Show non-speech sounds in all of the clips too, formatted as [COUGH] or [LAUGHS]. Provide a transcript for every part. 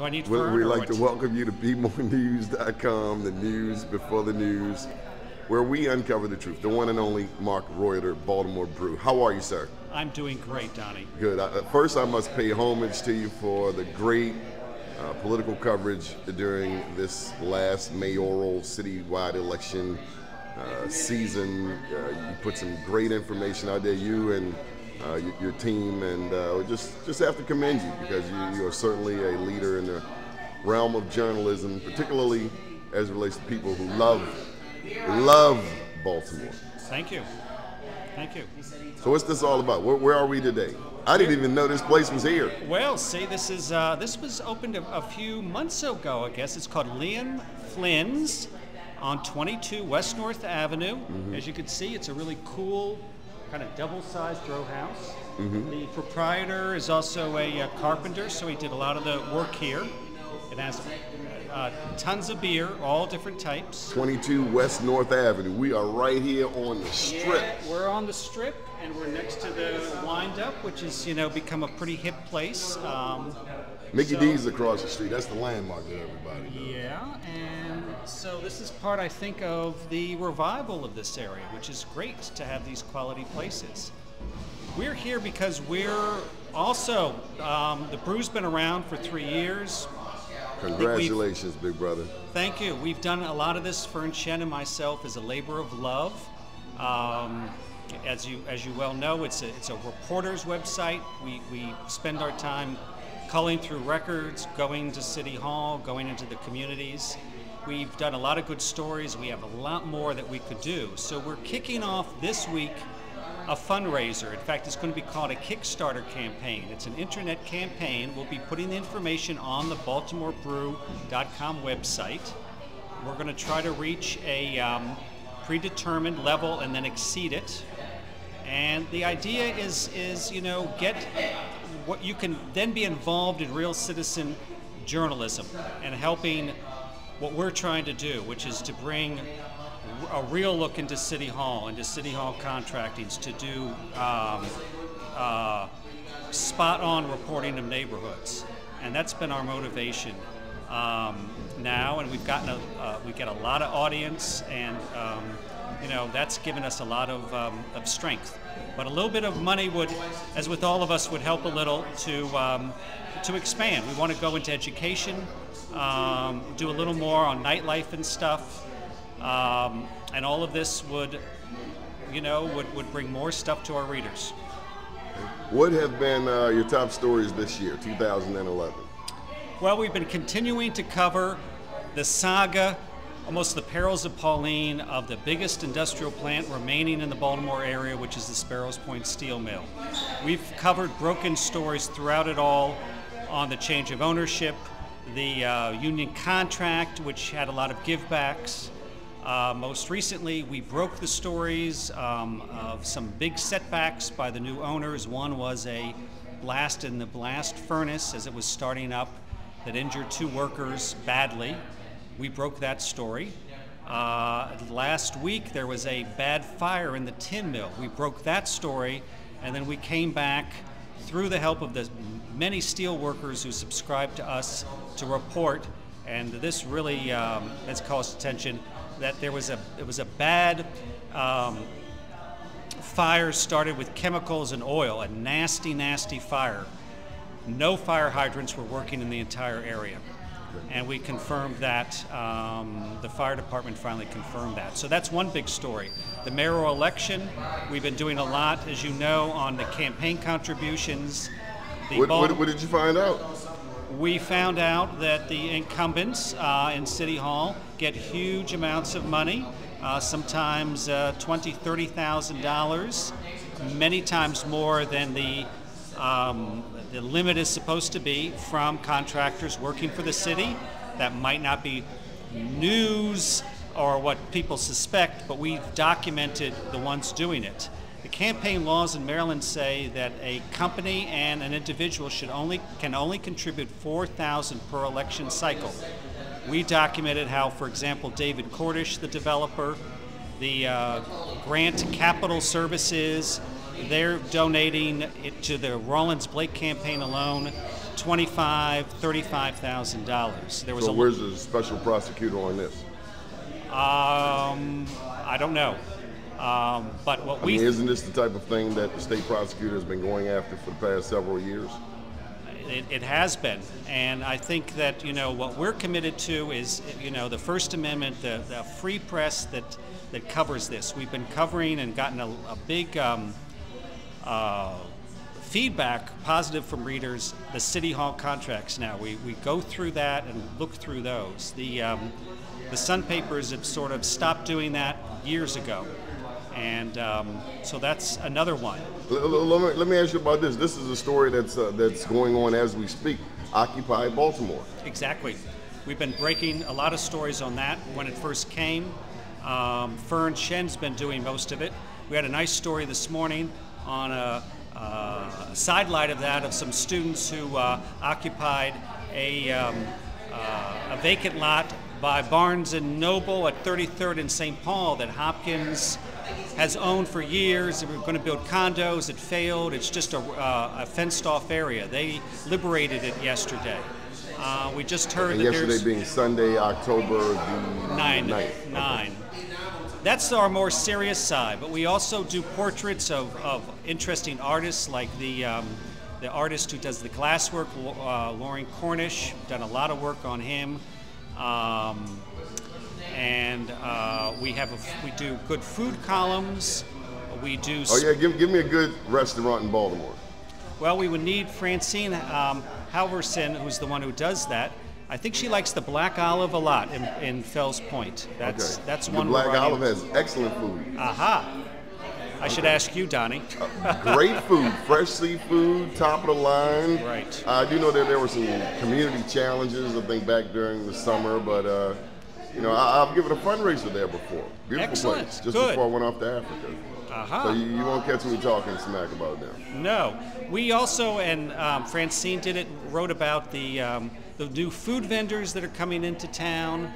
Do I need we, We'd like to welcome you to BeMoreNews.com, the news before the news, where we uncover the truth. The one and only Mark Reutter, Baltimore Brew. How are you, sir? I'm doing great, Doni. Good. I, uh, first, I must pay homage to you for the great uh, political coverage during this last mayoral citywide election uh, season. Uh, you put some great information out there, you and uh, your, your team, and uh, we just just have to commend you because you, you are certainly a leader in the realm of journalism, particularly as it relates to people who love love Baltimore. Thank you. Thank you. So what's this all about? Where, where are we today? I didn't even know this place was here. Well, see, this is uh, this was opened a, a few months ago, I guess. It's called Liam Flynn's on 22 West North Avenue. As you can see, it's a really cool, kind of double-sized row house. The proprietor is also a uh, carpenter, so he did a lot of the work here. It has uh, tons of beer, all different types. 22 West North Avenue. We are right here on the strip. Yeah, we're on the strip, and we're next to the Wind Up, which has you know become a pretty hip place. Um, Mickey so- D's across the street. That's the landmark that everybody knows. Yeah, and so this is part, I think, of the revival of this area, which is great to have these quality places. We're here because we're also, um, the brew's been around for three years. Congratulations, big brother. Thank you. We've done a lot of this, Fern Shen and myself, as a labor of love. Um, as you as you well know, it's a it's a reporter's website. We we spend our time culling through records, going to City Hall, going into the communities. We've done a lot of good stories. We have a lot more that we could do. So we're kicking off this week a fundraiser. In fact, it's going to be called a Kickstarter campaign. It's an internet campaign. We'll be putting the information on the BaltimoreBrew.com website. We're going to try to reach a um, predetermined level and then exceed it. And the idea is, is you know, get what you can then be involved in real citizen journalism and helping what we're trying to do, which is to bring a real look into City Hall, into City Hall contractings, to do um, uh, spot on reporting of neighborhoods. And that's been our motivation um, now, and we've gotten a, uh, we get a lot of audience, and um, you know that's given us a lot of, um, of strength. But a little bit of money would, as with all of us, would help a little to um, to expand. We want to go into education, um, do a little more on nightlife and stuff, um, and all of this would, you know, would, would bring more stuff to our readers. What have been uh, your top stories this year, 2011? Well, we've been continuing to cover the saga, almost the perils of Pauline, of the biggest industrial plant remaining in the Baltimore area, which is the Sparrows Point Steel Mill. We've covered broken stories throughout it all on the change of ownership, the uh, union contract, which had a lot of givebacks. Uh, most recently, we broke the stories um, of some big setbacks by the new owners. One was a blast in the blast furnace as it was starting up that injured two workers badly. We broke that story. Uh, last week, there was a bad fire in the tin mill. We broke that story, and then we came back through the help of the many steel workers who subscribed to us to report. And this really um, has caused attention that there was a it was a bad um, fire started with chemicals and oil, a nasty, nasty fire. No fire hydrants were working in the entire area. And we confirmed that, um, the fire department finally confirmed that. So that's one big story. The mayoral election, we've been doing a lot, as you know, on the campaign contributions. The What, what, what did you find out? we found out that the incumbents uh, in City Hall get huge amounts of money, uh, sometimes uh, twenty, thirty thousand dollars, many times more than the um, the limit is supposed to be from contractors working for the city. That might not be news or what people suspect, but we've documented the ones doing it. The campaign laws in Maryland say that a company and an individual should only can only contribute 4,000 per election cycle. We documented how, for example, David Cordish, the developer, the uh, Grant Capital Services, they're donating it to the Rawlings-Blake campaign alone twenty-five, thirty-five thousand dollars. There was So a where's the special prosecutor on this? um, I don't know, um, but what I we mean, isn't this the type of thing that the state prosecutor has been going after for the past several years? It, it has been, and I think that you know what we're committed to is you know the First Amendment, the, the free press that that covers this. We've been covering and gotten a, a big um, uh, feedback, positive from readers. The city hall contracts now. We, we go through that and look through those. The um, the Sun papers have sort of stopped doing that years ago, and um, so that's another one. L- l- Let me, let me ask you about this. This is a story that's uh, that's going on as we speak. Occupy Baltimore. Exactly. We've been breaking a lot of stories on that when it first came. Um, Fern Shen's been doing most of it. We had a nice story this morning on a, uh, sidelight of that of some students who uh, occupied a, um, uh, a vacant lot by Barnes and Noble at 33rd and St. Paul that Hopkins has owned for years. They were going to build condos. It failed. It's just a, uh, a fenced-off area. They liberated it yesterday. Uh, we just heard And that yesterday being Sunday, October the nine. 9th. Okay. That's our more serious side, but we also do portraits of, of interesting artists like the um, the artist who does the glasswork, uh, Lauren Cornish. Done a lot of work on him. Um, and uh, we have a, we do good food columns. We do. Oh yeah, give, give me a good restaurant in Baltimore. Well, we would need Francine um, Halvorsen, who's the one who does that. I think she likes the Black Olive a lot in, in Fells Point. That's okay. that's the one. Black. Olive has excellent food. Aha. I should ask you, Doni. Great food, fresh seafood, top of the line. Right. I do know that there were some community challenges, I think, back during the summer, but uh, you know, I, I've given a fundraiser there before. Beautiful Excellent. place, just Good. before I went off to Africa. Aha. So you, you won't catch me talking smack about them. No. We also, and um, Francine did it, wrote about the, um, the new food vendors that are coming into town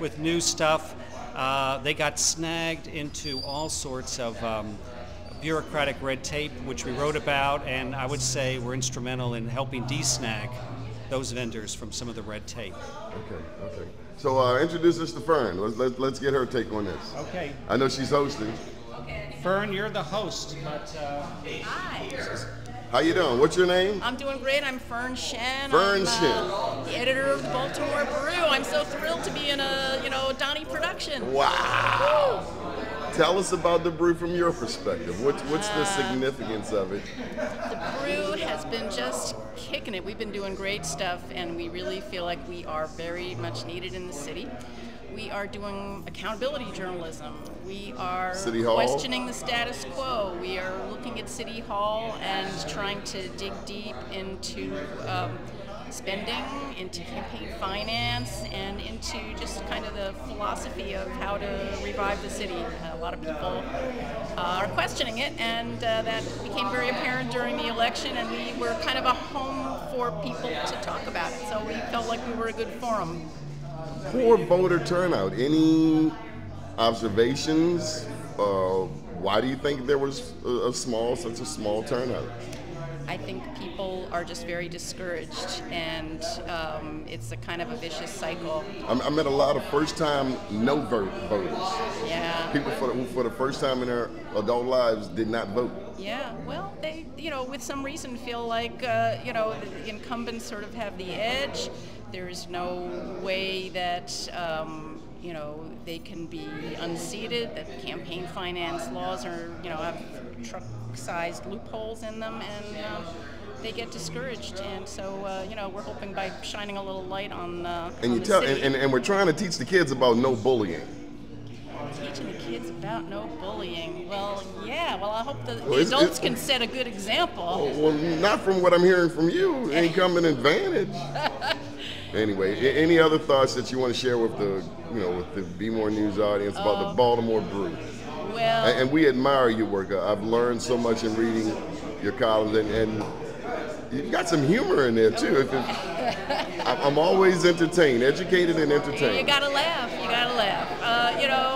with new stuff. Uh, they got snagged into all sorts of um, bureaucratic red tape, which we wrote about, and I would say we're instrumental in helping desnag those vendors from some of the red tape. Okay, okay. So uh, introduce us to Fern. Let's, let, let's get her take on this. Okay. I know she's hosting. Okay. Fern, you're the host, but uh, Hi. How you doing? What's your name? I'm doing great. I'm Fern Shen. Fern I'm, Shen. Uh, the editor of the Baltimore Brew. I'm so thrilled to be in a, you know, Doni production. Wow. Tell us about the brew from your perspective. What's, what's the significance of it? The brew has been just kicking it. We've been doing great stuff, and we really feel like we are very much needed in the city. We are doing accountability journalism. We are questioning the status quo. We are looking at City Hall and trying to dig deep into um, spending, into campaign finance, and into just kind of the philosophy of how to revive the city. A lot of people uh, are questioning it, and uh, that became very apparent during the election, and we were kind of a home for people to talk about it. So we felt like we were a good forum. Poor voter turnout. Any observations? Uh, why do you think there was a, a small, such a small turnout? I think people are just very discouraged, and um, it's a kind of a vicious cycle. I, I met a lot of first-time no vote voters. Yeah. People for, who, for the first time in their adult lives, did not vote. Yeah, well, they, you know, with some reason feel like, uh, you know, the incumbents sort of have the edge. There's no way that, um, you know, they can be unseated, that campaign finance laws are, you know, have truck-sized loopholes in them, and um, they get discouraged. And so, uh, you know, we're hoping by shining a little light on, uh, And on you the tell, and, and, and we're trying to teach the kids about no bullying. teaching the kids about no bullying. Well, yeah, well, I hope the, the Well, it's- adults it's- can set a good example. Well, not from what I'm hearing from you. Incumbent advantage. [LAUGHS] [LAUGHS] Anyway, any other thoughts that you want to share with the, you know, with the Be More News audience about Uh, the Baltimore Brew? Well, And, and we admire your work. Uh, I've learned so much in reading your columns, and, and you've got some humor in there too. [LAUGHS] I'm always entertained, educated, and entertained. you gotta laugh. You gotta laugh. Uh, you know,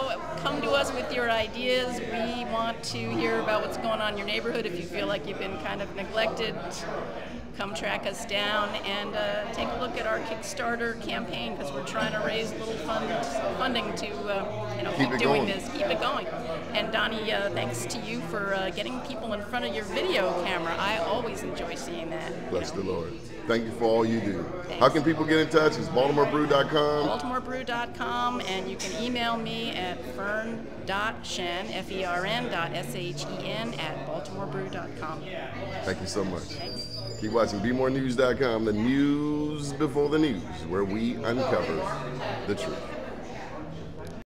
us with your ideas. We want to hear about what's going on in your neighborhood. If you feel like you've been kind of neglected, come track us down and uh, take a look at our Kickstarter campaign because we're trying to raise a little fund, funding to uh, you know Keep keep, doing going. this, keep it going. And Doni, uh, thanks to you for uh, getting people in front of your video camera. I always enjoy seeing that. you Bless know. the Lord. Thank you for all you do. Thanks. How can people get in touch? It's BaltimoreBrew.com. BaltimoreBrew.com, and you can email me at fern.shen, F-E-R-N dot S-H-E-N at BaltimoreBrew.com. Thank you so much. Thanks. Keep watching BeMoreNews.com, the news before the news, where we uncover the truth.